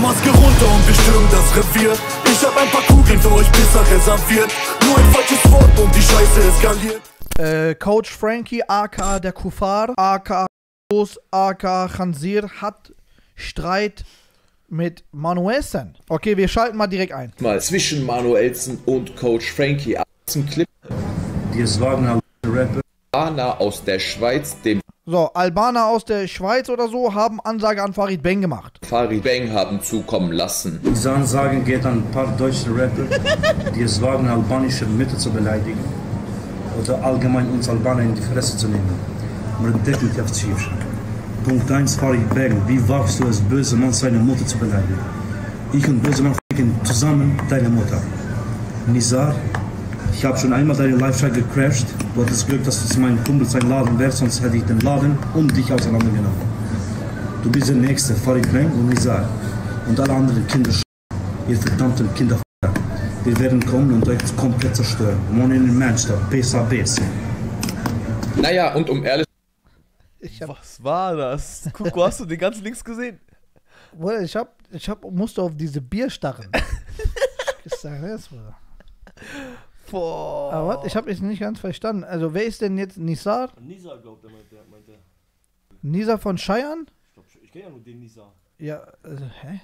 Maske runter und wir stürmen das Revier. Ich hab ein paar Kugeln für euch Pisser reserviert. Nur ein falsches Wort und die Scheiße eskaliert. Äh, Coach Frankie, aka der Kufar, aka Los, aka Khansir, hat Streit mit Manuelsen. Okay, wir schalten mal direkt ein. Mal zwischen Manuelsen und Coach Frankie. Zum Clip Die halt Rapper. Anna aus der Schweiz, dem So, Albaner aus der Schweiz oder so haben Ansage an Farid Bang gemacht. Farid Bang haben zukommen lassen. Diese Ansage geht an ein paar deutsche Rapper, die es wagen, albanische Mütter zu beleidigen oder allgemein uns Albaner in die Fresse zu nehmen. Punkt 1, Farid Bang, wie wagst du es, böse Mann seine Mutter zu beleidigen? Ich und böse Mann ficken zusammen deine Mutter. Nizar, ich habe schon einmal deine Live-Show gecrashed. Du hattest Glück, dass es mein Kumpel sein Laden wäre, sonst hätte ich den Laden und dich auseinandergenommen. Du bist der Nächste, Farid Bang und Nizar. Und alle anderen Kinder, ihr verdammten Kinder. Wir werden kommen und euch komplett zerstören. Morgen in Manchester, Besa Bes. Naja, und um ehrlich Ich hab, Was war das? Kuko, hast du den ganzen Links gesehen? Bruder, ich hab, ich hab, musste auf diese Bier starren. ich sag das, Bruder. Boah. Aber warte, ich habe es nicht ganz verstanden. Also, wer ist denn jetzt Nisar? Nisa glaubt er, meinte er. Meinte. er. Nisa von Scheiern? Ich, glaub, ich kenne ja nur den Nisa. Ja, also, hä?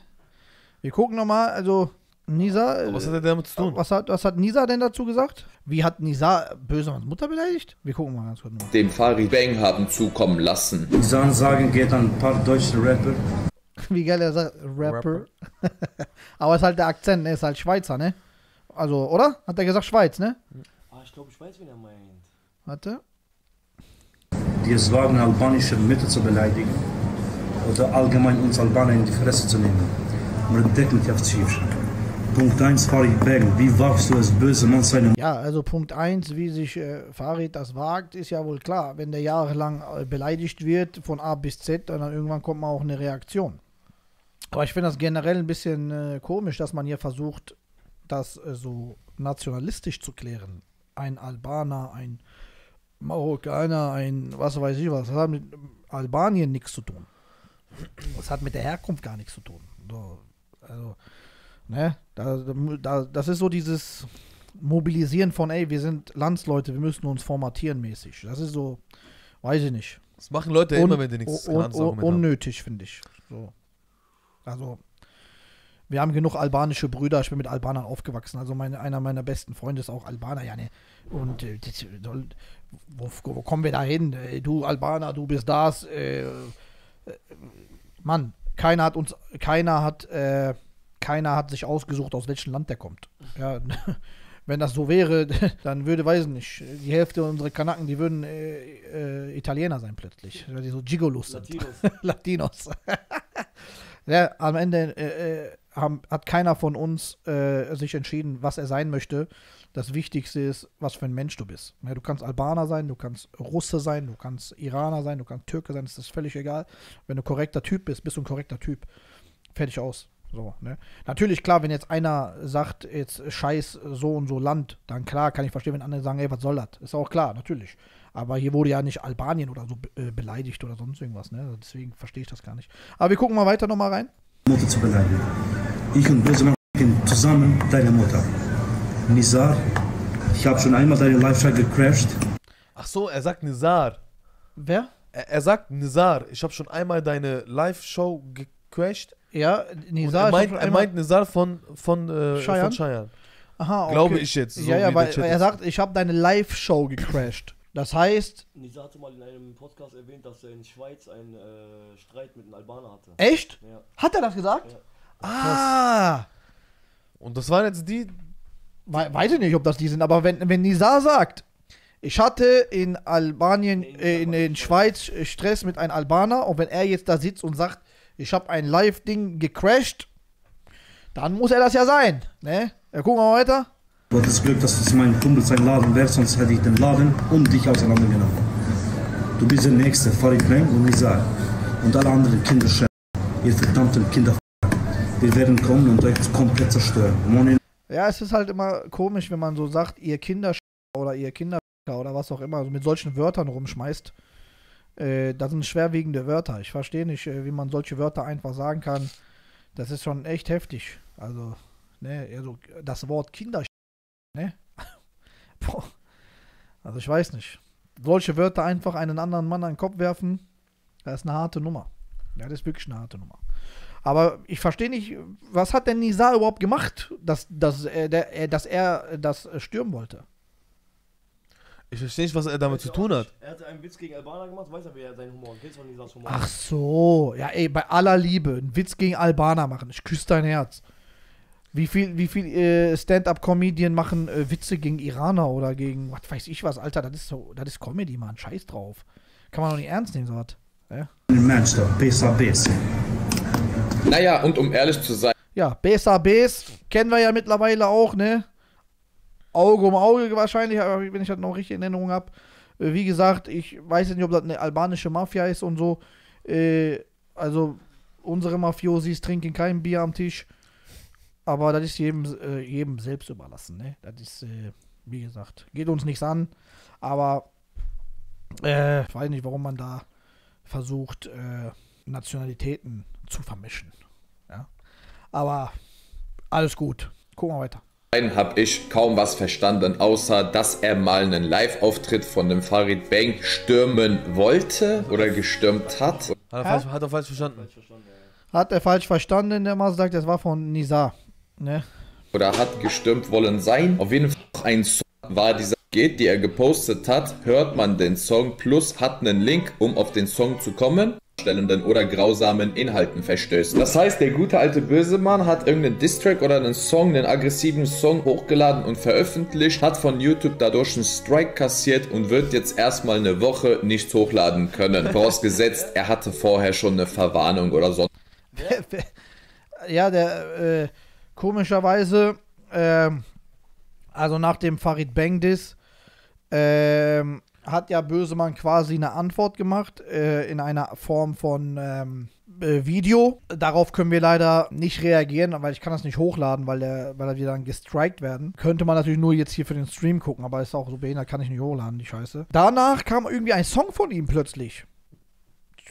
Wir gucken nochmal, also, Nisa. Aber äh, Was hat er damit zu tun? Was hat, was hat Nisa denn dazu gesagt? Wie hat Nisa Bösemanns Mutter beleidigt? Wir gucken mal ganz kurz noch. dem Farid Bang haben zukommen lassen. Diese Ansage geht an ein paar deutsche Rapper, Wie geil er sagt, Rapper. Aber es ist halt der Akzent, ne? Ist halt Schweizer, ne? Also, oder? Hat er gesagt Schweiz, ne? Ah, ich glaube, ich weiß, wen er meint. Warte. die es wagen, albanische Mütter zu beleidigen oder allgemein uns Albaner in die Fresse zu nehmen. Definitiv schief. Punkt 1, Farid Bang, wie wagst du es, böse Mann seine Ja, also Punkt 1, wie sich äh, Farid das wagt, ist ja wohl klar. Wenn der jahrelang äh, beleidigt wird, von A bis Z, dann irgendwann kommt mal auch eine Reaktion. Aber ich finde das generell ein bisschen äh, komisch, dass man hier versucht, das äh, so nationalistisch zu klären. Ein Albaner, ein Marokkaner, ein was weiß ich was. Das hat mit Albanien nichts zu tun. Das hat mit der Herkunft gar nichts zu tun. So, also, ne, da, da, das ist so dieses Mobilisieren von, ey, wir sind Landsleute, wir müssen uns formatieren mäßig. Das ist so, weiß ich nicht. Das machen Leute ja immer, wenn die nichts un, un, haben. unnötig, finde ich. So. Also, wir haben genug albanische Brüder. Ich bin mit Albanern aufgewachsen. Also, meine, einer meiner besten Freunde ist auch Albaner, ja, ne? Und äh, das, wo, wo kommen wir da hin? Äh, Du Albaner, du bist das. Äh, äh, Mann, keiner hat uns, keiner hat, äh, keiner hat sich ausgesucht, aus welchem Land der kommt. Ja, wenn das so wäre, dann würde, weiß ich nicht, die Hälfte unserer Kanaken, die würden äh, äh, Italiener sein plötzlich, weil die so Gigolos sind. Latinos. Latinos. ja, am Ende äh, äh, haben, hat keiner von uns äh, sich entschieden, was er sein möchte. Das Wichtigste ist, was für ein Mensch du bist. Ja, du kannst Albaner sein, du kannst Russe sein, du kannst Iraner sein, du kannst Türke sein, das ist völlig egal. Wenn du korrekter Typ bist, bist du ein korrekter Typ. Fertig aus. So, ne? Natürlich, klar, wenn jetzt einer sagt, jetzt scheiß so und so Land, dann klar kann ich verstehen, wenn andere sagen, ey, was soll das? Ist auch klar, natürlich. Aber hier wurde ja nicht Albanien oder so äh, beleidigt oder sonst irgendwas, ne? Deswegen verstehe ich das gar nicht. Aber wir gucken mal weiter nochmal rein. Mutter zu beleidigen. Ich und böse Mann ficken zusammen deine Mutter. Nizar, ich habe schon einmal deine Live-Show gecrashed. Ach so, er sagt Nizar. Wer? Er, er sagt Nizar. Ich habe schon einmal deine Live-Show gecrashed. Ja, Und Nizar. er, meint, er meint Nizar von, von, äh, Cheyenne? von Cheyenne. Aha, okay. glaube ich jetzt, so ja, ja, weil, weil er sagt, ich habe deine Live-Show gecrashed. Das heißt, Nisa hatte mal in einem Podcast erwähnt, dass er in Schweiz einen äh, Streit mit einem Albaner hatte. echt? Ja. Hat er das gesagt? Ja. Ah, Und das waren jetzt die. we weiß ich nicht, ob das die sind, aber wenn, wenn Nizar sagt, ich hatte in Albanien, Nee, äh, in in Schweiz äh, Stress mit einem Albaner und wenn er jetzt da sitzt und sagt, ich habe ein Live-Ding gecrashed, dann muss er das ja sein, ne? Ja, gucken wir mal weiter. Du hattest Glück, dass es mein Kumpel sein Laden wäre, sonst hätte ich den Laden und dich auseinandergenommen. Du bist der Nächste, Farid Bang und Nizar. Und alle anderen Kinder, ihr verdammten Kinder. Wir werden kommen und euch komplett zerstören. Morgen in Ja, es ist halt immer komisch, wenn man so sagt, ihr Kinder oder ihr Kinder oder was auch immer, so mit solchen Wörtern rumschmeißt. Äh, das sind schwerwiegende Wörter. Ich verstehe nicht, äh, wie man solche Wörter einfach sagen kann. Das ist schon echt heftig. Also, ne, also das Wort Kinder, ne? Boah. Also ich weiß nicht. Solche Wörter einfach einen anderen Mann an den Kopf werfen, das ist eine harte Nummer. Ja, das ist wirklich eine harte Nummer. Aber ich verstehe nicht, was hat denn Nisa überhaupt gemacht, dass, dass, er, der, er- dass er das äh, stürmen wollte? Ich verstehe nicht, was er damit zu tun hat. Er hatte einen Witz gegen Albaner gemacht, weiß aber, wer seinen Humor. Kennst du von Nisas Humor? Ach so, ja ey, bei aller Liebe, einen Witz gegen Albaner machen, ich küsse dein Herz. Wie viel, wie viel äh, Stand-up-Comedien machen äh, Witze gegen Iraner oder gegen, was weiß ich was, Alter, das ist so, das ist Comedy, Mann, scheiß drauf. Kann man doch nicht ernst nehmen, so was. Mensch, da, besser, besser. Naja, und um ehrlich zu sein, Ja, Besa Bes kennen wir ja mittlerweile auch, ne? Auge um Auge wahrscheinlich, aber wenn ich das noch richtig in Erinnerung habe. Äh, wie gesagt, ich weiß nicht, ob das eine albanische Mafia ist und so. Äh, also, unsere Mafiosis trinken kein Bier am Tisch. Aber das ist jedem, äh, jedem selbst überlassen, ne? Das ist, äh, wie gesagt, geht uns nichts an. Aber, äh, ich weiß nicht, warum man da versucht, äh, Nationalitäten zu vermischen. Ja. Aber alles gut. Gucken wir weiter. habe ich kaum was verstanden, außer dass er mal einen Live-Auftritt von dem Farid Bang stürmen wollte oder gestürmt hat. Hat er, falsch, hat er falsch verstanden. Hat er falsch verstanden, der mal sagt, das war von Nisa. Ne? oder hat gestürmt wollen sein. Auf jeden Fall ein Song war dieser geht, die er gepostet hat, hört man den Song plus hat einen Link, um auf den Song zu kommen stellenden oder grausamen Inhalten verstößt. Das heißt, der gute alte böse Mann hat irgendeinen Distrack oder einen Song, einen aggressiven Song hochgeladen und veröffentlicht, hat von YouTube dadurch einen Strike kassiert und wird jetzt erstmal eine Woche nicht hochladen können. Vorausgesetzt, er hatte vorher schon eine Verwarnung oder so. ja, der äh, komischerweise, ähm, also nach dem Farid Bang Diss, ähm, hat ja Bösemann quasi eine Antwort gemacht äh, in einer Form von ähm, äh, Video. Darauf können wir leider nicht reagieren, weil ich kann das nicht hochladen, weil, der, weil wir dann gestrikt werden. Könnte man natürlich nur jetzt hier für den Stream gucken, aber ist auch so behindert, kann ich nicht hochladen, die Scheiße. Danach kam irgendwie ein Song von ihm plötzlich.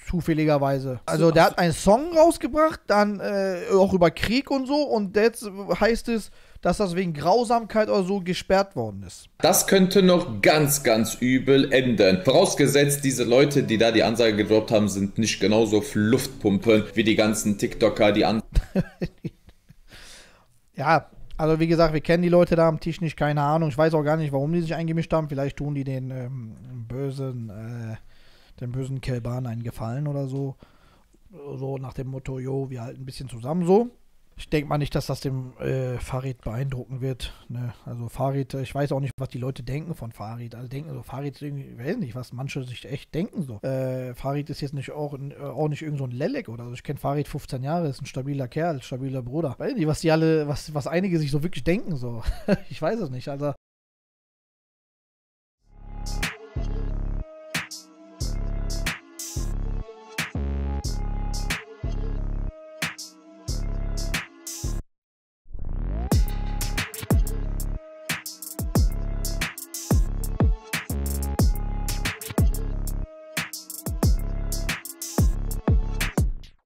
Zufälligerweise. Also der hat einen Song rausgebracht, dann äh, auch über Krieg und so und jetzt heißt es, dass das wegen Grausamkeit oder so gesperrt worden ist. Das könnte noch ganz, ganz übel enden. Vorausgesetzt, diese Leute, die da die Ansage gedroppt haben, sind nicht genauso Luftpumpen wie die ganzen TikToker, die an Ja, also wie gesagt, wir kennen die Leute da am Tisch nicht, keine Ahnung. Ich weiß auch gar nicht, warum die sich eingemischt haben. Vielleicht tun die den ähm, bösen, äh, den bösen Kelban einen Gefallen oder so. So nach dem Motto, jo, wir halten ein bisschen zusammen so. Ich denke mal nicht, dass das dem äh, Farid beeindrucken wird. Ne? Also Farid, ich weiß auch nicht, was die Leute denken von Farid. Also denken so, Farid ist irgendwie, ich weiß nicht, was manche sich echt denken so. Äh, Farid ist jetzt nicht auch, äh, auch nicht irgend so ein Lelek oder so. Ich kenne Farid 15 Jahre, ist ein stabiler Kerl, stabiler Bruder. Weiß nicht, was die alle, was, was einige sich so wirklich denken so. ich weiß es nicht. Also